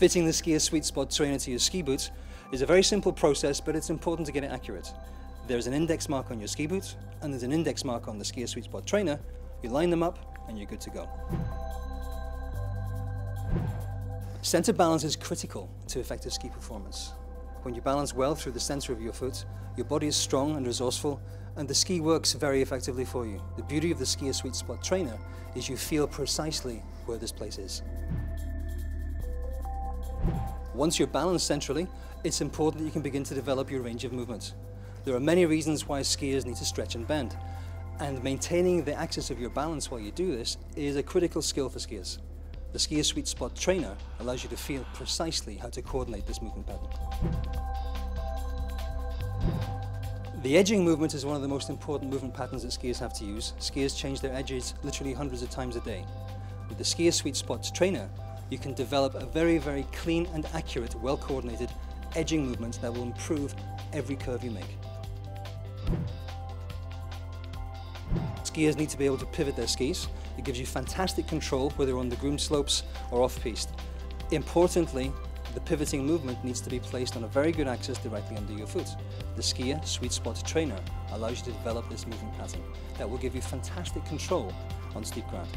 Fitting the SkiA Sweetspot trainer to your ski boots is a very simple process, but it's important to get it accurate. There's an index mark on your ski boots, and there's an index mark on the SkiA Sweetspot trainer. You line them up, and you're good to go. Center balance is critical to effective ski performance. When you balance well through the center of your foot, your body is strong and resourceful, and the ski works very effectively for you. The beauty of the SkiA Sweetspot trainer is you feel precisely where this place is. Once you're balanced centrally, it's important that you can begin to develop your range of movement. There are many reasons why skiers need to stretch and bend, and maintaining the axis of your balance while you do this is a critical skill for skiers. The SkiA Sweetspot Trainer allows you to feel precisely how to coordinate this movement pattern. The edging movement is one of the most important movement patterns that skiers have to use. Skiers change their edges literally hundreds of times a day. With the SkiA Sweetspots Trainer, you can develop a very, very clean and accurate, well-coordinated edging movement that will improve every curve you make. Skiers need to be able to pivot their skis. It gives you fantastic control whether on the groomed slopes or off-piste. Importantly, the pivoting movement needs to be placed on a very good axis directly under your foot. The SkiA Sweetspot Trainer allows you to develop this moving pattern that will give you fantastic control on steep ground.